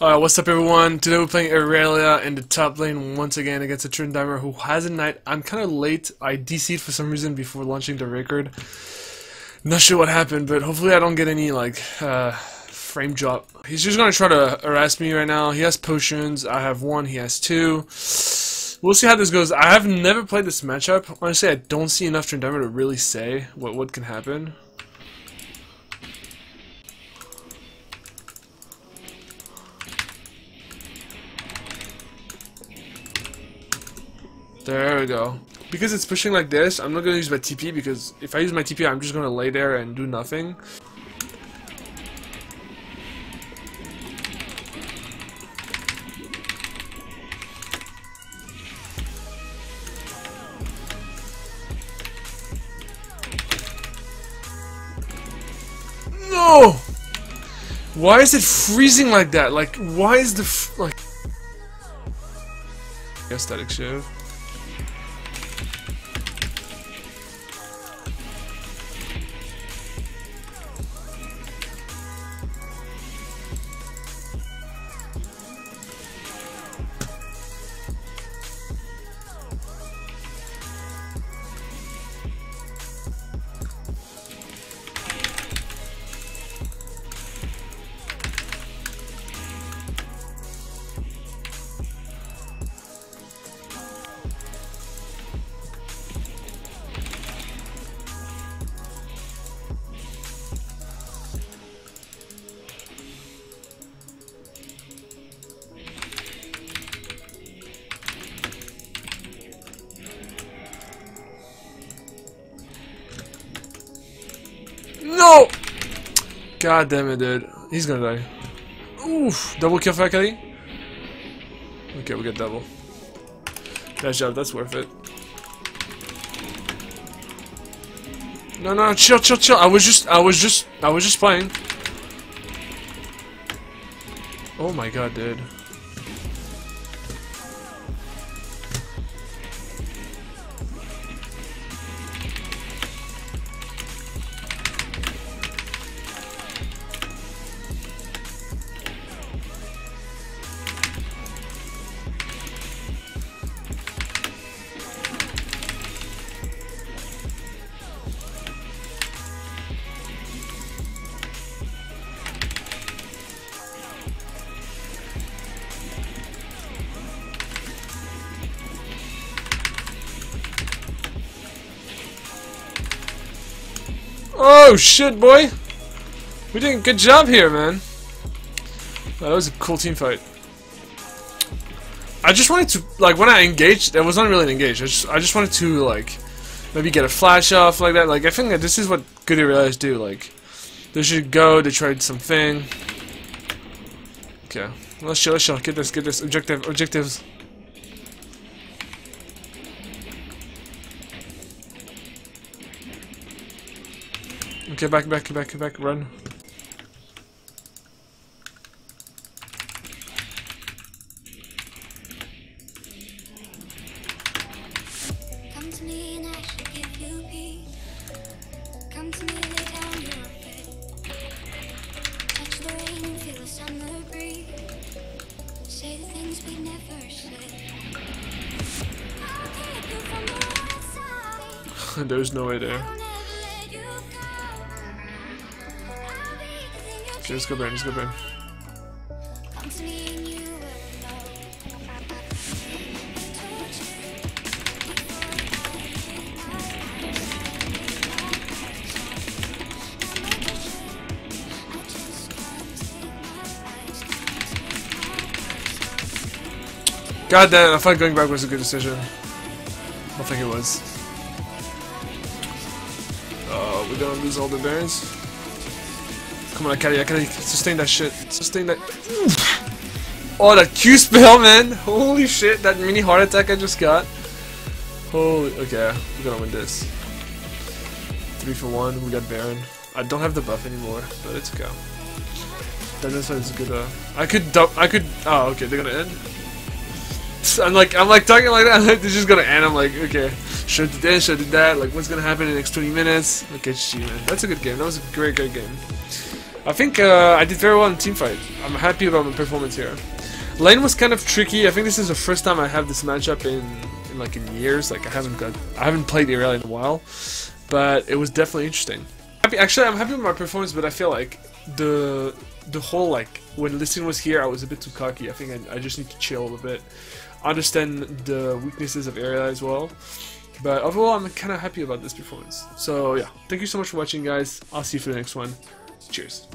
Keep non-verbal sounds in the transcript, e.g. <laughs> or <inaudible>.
Uh, what's up everyone? Today we're playing Irelia in the top lane once again against a Tryndamere who has Ignite. I'm kind of late. I DC'd for some reason before launching the record. Not sure what happened, but hopefully I don't get any like uh, frame drop. He's just gonna try to harass me right now. He has potions. I have one. He has two. We'll see how this goes. I have never played this matchup. Honestly, I don't see enough Tryndamere to really say what what can happen. There we go. Because it's pushing like this, I'm not gonna use my TP because if I use my TP, I'm just gonna lay there and do nothing. No! Why is it freezing like that? Like, why is the like? Statikk Shiv. God damn it, dude. He's gonna die. Oof. Double kill Akali? Okay, we got double. Nice job, that's worth it. No, no, chill, chill, chill. I was just, I was just, I was just playing. Oh my god, dude. Oh shit, boy! We're doing a good job here, man. that was a cool team fight. I just wanted to, like, when I engaged, that was not really an engage. I just, I just wanted to, like, maybe get a flash off like that. Like, I think that this is what good Irelias do. Like, they should go, they tried something. Okay, let's show, let's show. Get this, get this. Objective, objectives. I'll take back, from the outside. <laughs> There's no way there. Okay, let's go burn, let's go burn. God damn, I thought going back was a good decision. I think it was. Oh, we're gonna lose all the barons. Come on, Akali, Akali, sustain that shit. Sustain that. Oh, that Q spell, man! Holy shit, that mini heart attack I just got. Holy, okay, we're gonna win this. Three for one, we got Baron. I don't have the buff anymore, but it's okay. That this is good. Uh, I could, du I could. Oh, okay, they're gonna end. I'm like, I'm like talking like that. <laughs> They're just gonna end. I'm like, okay, should do this, should do that. Like, what's gonna happen in the next 20 minutes? Okay, gee, man, that's a good game. That was a great, great game. I think uh, I did very well in team fight. I'm happy about my performance here. Lane was kind of tricky. I think this is the first time I have this matchup in, in like in years. Like I haven't got, I haven't played Irelia in a while, but it was definitely interesting. Actually, I'm happy with my performance, but I feel like the the whole like when Lee Sin was here, I was a bit too cocky. I think I, I just need to chill a little bit, understand the weaknesses of Irelia as well. But overall, I'm kind of happy about this performance. So yeah, thank you so much for watching, guys. I'll see you for the next one. Cheers.